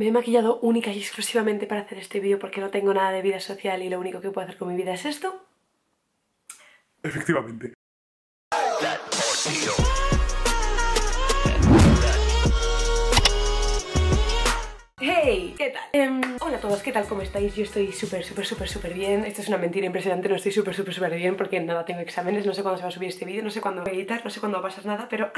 Me he maquillado única y exclusivamente para hacer este vídeo porque no tengo nada de vida social y lo único que puedo hacer con mi vida es esto. Efectivamente. ¡Hey! ¿Qué tal? Em, hola a todos, ¿qué tal? ¿Cómo estáis? Yo estoy súper, súper, súper, súper bien. Esto es una mentira impresionante, no estoy súper, súper, súper bien porque nada, tengo exámenes, no sé cuándo se va a subir este vídeo, no sé cuándo voy a editar, no sé cuándo va a pasar nada, pero...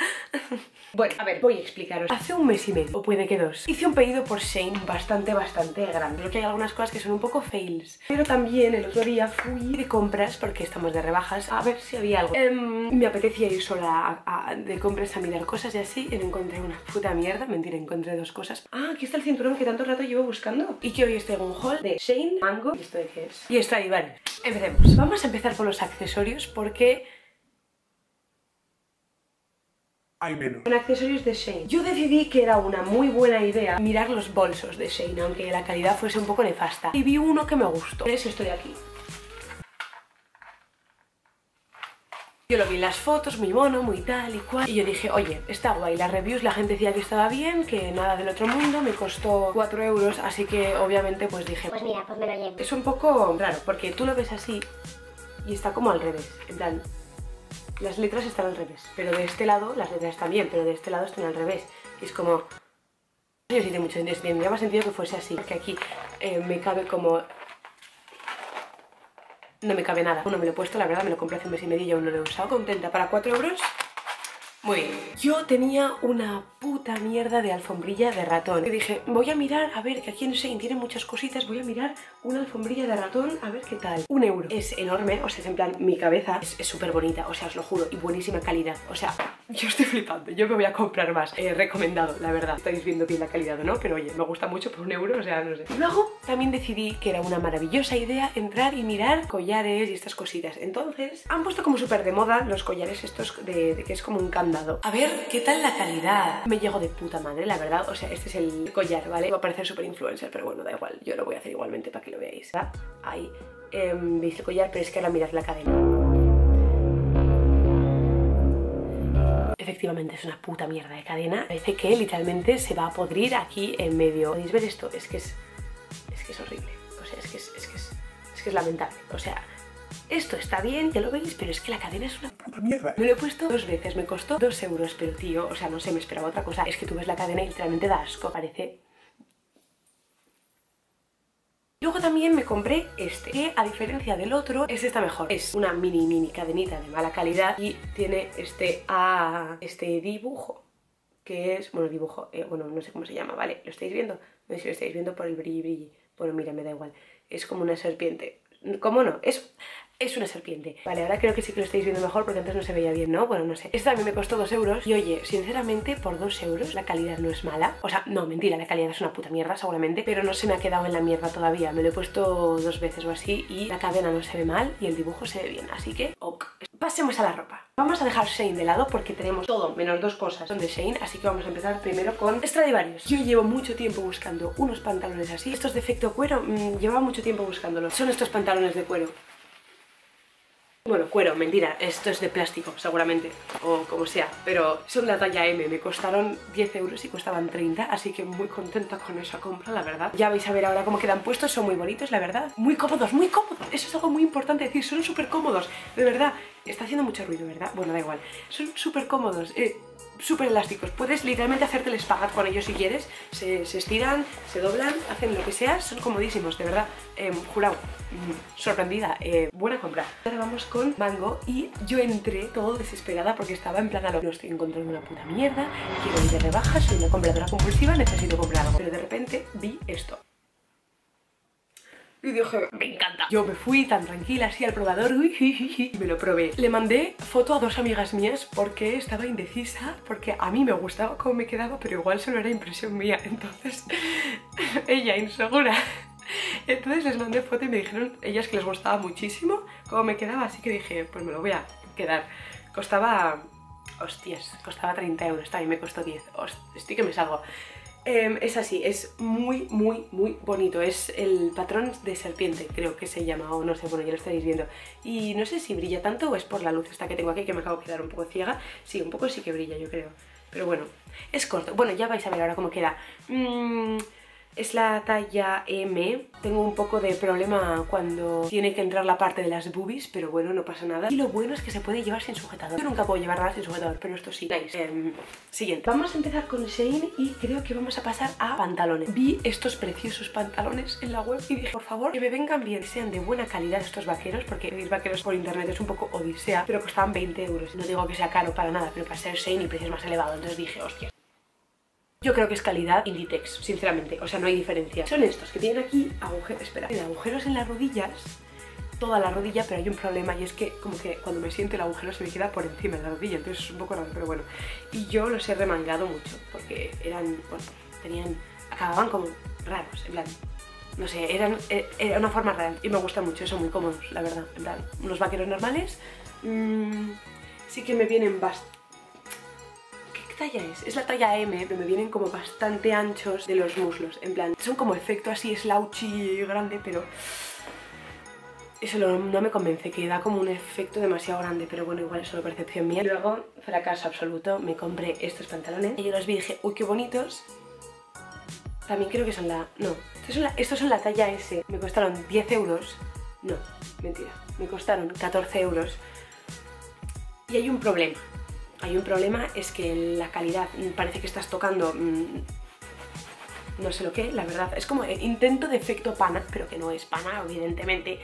bueno, a ver, voy a explicaros. Hace un mes y medio, o puede que dos, hice un pedido por Shane bastante, bastante grande. Creo que hay algunas cosas que son un poco fails. Pero también el otro día fui de compras, porque estamos de rebajas, a ver si había algo. Em, me apetecía ir sola de compras a mirar cosas y así, y encontré una puta mierda. Mentira, encontré dos cosas Ah, aquí está el cinturón que tanto rato llevo buscando. Y que hoy estoy en un haul de Shane, Mango. ¿Y esto de qué es? Y está ahí, vale. Empecemos. Vamos a empezar por los accesorios porque hay menos. Con accesorios de Shane. Yo decidí que era una muy buena idea mirar los bolsos de Shane, aunque la calidad fuese un poco nefasta. Y vi uno que me gustó. Es esto de aquí. Yo lo vi en las fotos, muy mono, muy tal y cual. Y yo dije, oye, está guay. Las reviews, la gente decía que estaba bien, que nada del otro mundo. Me costó 4 euros, así que obviamente pues dije... Pues mira, pues me lo llevo. Es un poco raro, porque tú lo ves así y está como al revés. En plan, las letras están al revés. Pero de este lado las letras están bien, pero de este lado están al revés. Y es como... Yo sí tiene mucho sentido, tendría más sentido que fuese así. Porque aquí eh, me cabe como no me cabe nada. Uno me lo he puesto, la verdad, me lo compré hace un mes y medio y aún no lo he usado. Contenta, para 4 euros muy bien. Yo tenía una puta mierda de alfombrilla de ratón. Y dije, voy a mirar, a ver, que aquí en Shane tiene muchas cositas, voy a mirar una alfombrilla de ratón, a ver qué tal. Un euro. Es enorme, o sea, en plan, mi cabeza es súper bonita, o sea, os lo juro, y buenísima calidad. O sea, yo estoy flipando, yo me voy a comprar más. Eh, recomendado, la verdad. Estáis viendo bien la calidad o no, pero oye, me gusta mucho por un euro, o sea, no sé. Luego también decidí que era una maravillosa idea entrar y mirar collares y estas cositas. Entonces, han puesto como súper de moda los collares estos de, que es como un a ver, ¿qué tal la calidad? Me llego de puta madre, la verdad. O sea, este es el collar, ¿vale? Va a parecer súper influencer, pero bueno, da igual. Yo lo voy a hacer igualmente para que lo veáis. ¿verdad? Ahí. Em, veis collar, pero es que ahora mirad la cadena. Efectivamente es una puta mierda de cadena. Parece que literalmente se va a podrir aquí en medio. ¿Podéis ver esto? Es que es... Es que es horrible. O sea, es que es, es, que es, es, que es lamentable. O sea, esto está bien, ya lo veis, pero es que la cadena es una puta mierda. Me lo he puesto dos veces, me costó dos euros, pero tío, o sea, no sé, me esperaba otra cosa. Es que tú ves la cadena y literalmente da asco, parece... Luego también me compré este, que a diferencia del otro, este está mejor. Es una mini mini cadenita de mala calidad y tiene este, ah, este dibujo, que es, bueno, dibujo, eh, bueno, no sé cómo se llama, ¿vale? ¿Lo estáis viendo? No sé si lo estáis viendo por el brilli brilli. Bueno, mira, me da igual. Es como una serpiente. ¿Cómo no? Es es una serpiente. Vale, ahora creo que sí que lo estáis viendo mejor porque antes no se veía bien, ¿no? Bueno, no sé. Esta también me costó 2 euros y oye, sinceramente, por 2 euros la calidad no es mala. O sea, no, mentira, la calidad es una puta mierda seguramente, pero no se me ha quedado en la mierda todavía. Me lo he puesto dos veces o así y la cadena no se ve mal y el dibujo se ve bien, así que ok. Pasemos a la ropa. Vamos a dejar Shane de lado porque tenemos todo menos dos cosas son de Shane, así que vamos a empezar primero con Stradivarius. Yo llevo mucho tiempo buscando unos pantalones así. Estos de efecto cuero, mmm, llevaba mucho tiempo buscándolos. Son estos pantalones de cuero. Bueno, cuero, mentira, esto es de plástico seguramente, o como sea, pero son de la talla M, me costaron 10 euros y costaban 30, así que muy contenta con esa compra, la verdad. Ya vais a ver ahora cómo quedan puestos, son muy bonitos, la verdad. Muy cómodos, muy cómodos, eso es algo muy importante decir, son súper cómodos, de verdad. Está haciendo mucho ruido, ¿verdad? Bueno, da igual, son súper cómodos. Eh, súper elásticos. Puedes literalmente hacerte el espagat con ellos si quieres. Se, estiran, se doblan, hacen lo que sea. Son comodísimos, de verdad. Eh, jurado, mm, sorprendida. Buena compra. Ahora vamos con Mango y yo entré todo desesperada porque estaba en plan a lo no estoy encontrando una puta mierda. Quiero ir de rebajas, soy una compradora compulsiva, necesito comprar algo. Pero de repente vi esto. Y dije, me encanta. Yo me fui tan tranquila así al probador y me lo probé. Le mandé foto a dos amigas mías porque estaba indecisa, porque a mí me gustaba cómo me quedaba, pero igual solo era impresión mía. Entonces, ella insegura. Entonces les mandé foto y me dijeron ellas que les gustaba muchísimo cómo me quedaba, así que dije, pues me lo voy a quedar. Costaba, hostias, costaba 30 euros, también me costó 10. estoy que me salgo. Em, es así, es muy, muy, muy bonito. Es el patrón de serpiente, creo que se llama, o no sé, bueno, ya lo estáis viendo. Y no sé si brilla tanto o es por la luz esta que tengo aquí, que me acabo de quedar un poco ciega. Sí, un poco sí que brilla, yo creo. Pero bueno, es corto. Bueno, ya vais a ver ahora cómo queda. Mm, es la talla M. Tengo un poco de problema cuando tiene que entrar la parte de las boobies, pero bueno, no pasa nada. Y lo bueno es que se puede llevar sin sujetador. Yo nunca puedo llevar nada sin sujetador, pero esto sí. Nice. Em, siguiente. Vamos a empezar con Shane y creo que vamos a pasar a pantalones. Vi estos preciosos pantalones en la web y dije, por favor, que me vengan bien, sean de buena calidad estos vaqueros, porque veis vaqueros por internet es un poco odisea, pero costaban 20 euros. No digo que sea caro para nada, pero para ser Shane el precio es más elevado. Entonces dije, hostia, yo creo que es calidad Inditex, sinceramente, o sea, no hay diferencia. Son estos que tienen aquí agujeros, espera, tienen agujeros en las rodillas, toda la rodilla, pero hay un problema y es que como que cuando me siento el agujero se me queda por encima de la rodilla, entonces es un poco raro, pero bueno. Y yo los he remangado mucho, porque eran, bueno, tenían, acababan como raros, en plan, no sé, eran, eh, era una forma real y me gusta mucho, son muy cómodos, la verdad, en plan, unos vaqueros normales, mmm, sí que me vienen bastante talla es? Es la talla M, pero me vienen como bastante anchos de los muslos. En plan, son como efecto así slouchy grande, pero... Eso no me convence, que da como un efecto demasiado grande, pero bueno, igual es solo percepción mía. Luego, fracaso absoluto, me compré estos pantalones y yo los vi y dije, uy, qué bonitos. También creo que son la... no, estos son la, estos son la talla S. Me costaron 10 euros. No, mentira, me costaron 14 euros. Y hay un problema, hay un problema, es que la calidad mm, parece que estás tocando... Mm, no sé lo que, la verdad. Es como intento de efecto pana, pero que no es pana, evidentemente.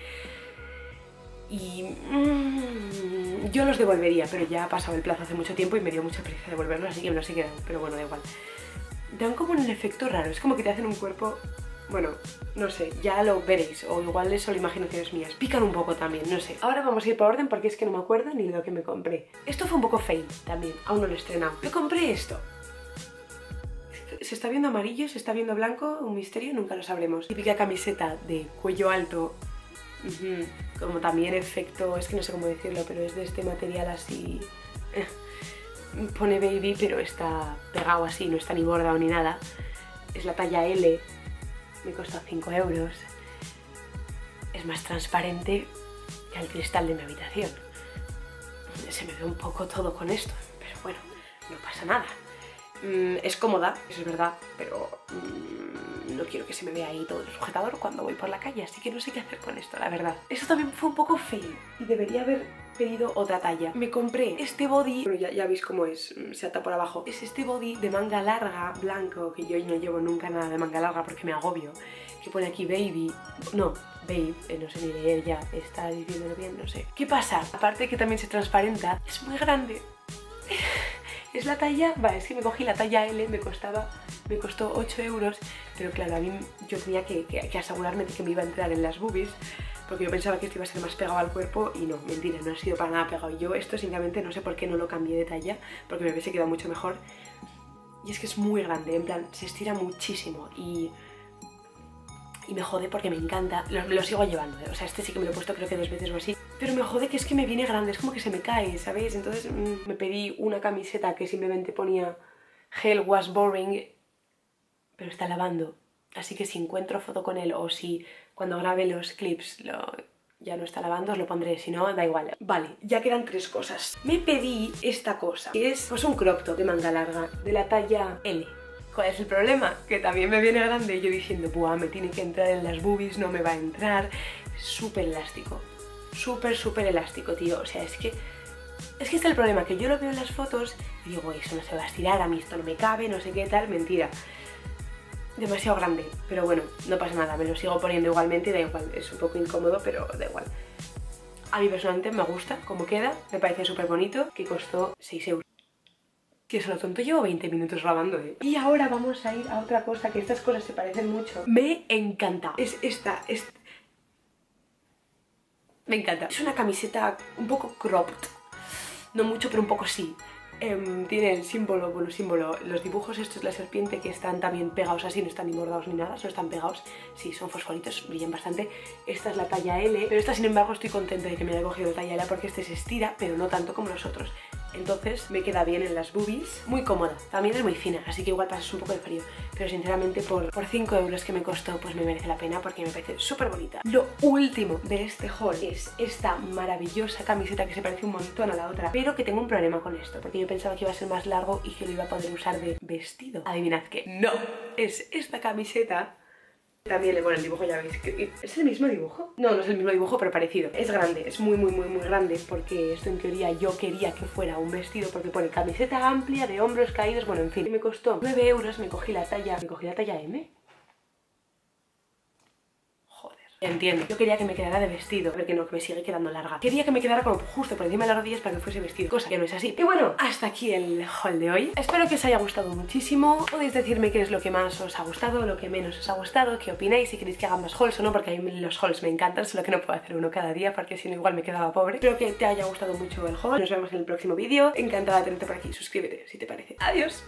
Y mm, yo los devolvería, pero ya ha pasado el plazo hace mucho tiempo y me dio mucha pereza devolverlos, así que los he quedado. Pero bueno, da igual. Dan como un efecto raro, es como que te hacen un cuerpo bueno, no sé, ya lo veréis, o igual es solo imaginaciones mías. Pican un poco también, no sé. Ahora vamos a ir por orden porque es que no me acuerdo ni lo que me compré. Esto fue un poco fail también, aún no lo he estrenado. Me compré esto. Se está viendo amarillo, se está viendo blanco, un misterio, nunca lo sabremos. Típica camiseta de cuello alto, como también efecto, es que no sé cómo decirlo, pero es de este material así... Pone baby, pero está pegado así, no está ni bordado ni nada. Es la talla L, me costó 5 euros. Es más transparente que el cristal de mi habitación. Se me ve un poco todo con esto, pero bueno, no pasa nada. Mm, es cómoda, eso es verdad, pero mm, no quiero que se me vea ahí todo el sujetador cuando voy por la calle, así que no sé qué hacer con esto, la verdad. Esto también fue un poco feo y debería haber pedido otra talla. Me compré este body, bueno ya, ya veis cómo es, mm, se ata por abajo. Es este body de manga larga, blanco, que yo no llevo nunca nada de manga larga porque me agobio. Que pone aquí baby, no, babe, eh, no sé ni leer ya, está diciéndolo bien, no sé. ¿Qué pasa? Aparte que también se transparenta, es muy grande. es la talla, vale, es que me cogí la talla L, me costaba, me costó 8 euros, pero claro, a mí yo tenía que, que asegurarme de que me iba a entrar en las boobies porque yo pensaba que esto iba a ser más pegado al cuerpo y no, mentira, no ha sido para nada pegado. Yo esto sinceramente no sé por qué no lo cambié de talla, porque me hubiese quedado mucho mejor. Y es que es muy grande, en plan, se estira muchísimo y... Y me jode porque me encanta, lo, sigo llevando, ¿eh? o sea, este sí que me lo he puesto creo que dos veces o así. Pero me jode que es que me viene grande, es como que se me cae, ¿sabéis? Entonces mm, me pedí una camiseta que simplemente ponía Hell was boring, pero está lavando. Así que si encuentro foto con él o si cuando grabe los clips lo, ya no está lavando, os lo pondré, si no, da igual. Vale, ya quedan tres cosas. Me pedí esta cosa, que es pues, un crop top de manga larga, de la talla L. ¿Cuál es el problema? Que también me viene grande yo diciendo, buah, me tiene que entrar en las boobies, no me va a entrar. Súper elástico, súper, súper elástico, tío. O sea, es que... Es que está el problema, que yo lo veo en las fotos y digo, eso no se va a estirar, a mí esto no me cabe, no sé qué tal, mentira demasiado grande, pero bueno, no pasa nada, me lo sigo poniendo igualmente da igual, es un poco incómodo, pero da igual. A mí personalmente me gusta cómo queda, me parece súper bonito, que costó 6 euros. Que es lo tonto, llevo 20 minutos grabando, ¿eh? Y ahora vamos a ir a otra cosa, que estas cosas se parecen mucho. Me encanta. Es esta, es... Me encanta. Es una camiseta un poco cropped. No mucho, pero un poco sí. Em, tiene el símbolo, bueno, símbolo, los dibujos estos de la serpiente que están también pegados así, no están ni bordados ni nada, solo están pegados, sí, son fosforitos, brillan bastante. Esta es la talla L, pero esta sin embargo estoy contenta de que me haya cogido la talla L porque este se estira, pero no tanto como los otros. Entonces me queda bien en las boobies, muy cómoda. También es muy fina, así que igual pasas un poco de frío, pero sinceramente por, por 5 euros que me costó, pues me merece la pena porque me parece súper bonita. Lo último de este haul es esta maravillosa camiseta que se parece un montón a la otra, pero que tengo un problema con esto, porque yo pensaba que iba a ser más largo y que lo iba a poder usar de vestido. Adivinad que no, es esta camiseta también, bueno, el dibujo ya veis que... ¿Es el mismo dibujo? No, no es el mismo dibujo, pero parecido. Es grande, es muy, muy, muy, muy grande porque esto en teoría yo quería que fuera un vestido porque pone camiseta amplia, de hombros caídos, bueno, en fin. Me costó 9 euros, me cogí la talla... ¿Me cogí la talla M? Entiendo. Yo quería que me quedara de vestido, pero que no, que me sigue quedando larga. Quería que me quedara como justo por encima de las rodillas para que fuese vestido, cosa que no es así. Y bueno, hasta aquí el haul de hoy. Espero que os haya gustado muchísimo. Podéis decirme qué es lo que más os ha gustado, lo que menos os ha gustado, qué opináis, si queréis que haga más hauls o no, porque a mí los hauls me encantan, solo que no puedo hacer uno cada día porque si no igual me quedaba pobre. Espero que te haya gustado mucho el haul. Nos vemos en el próximo vídeo. Encantada de tenerte por aquí. Suscríbete si te parece. Adiós.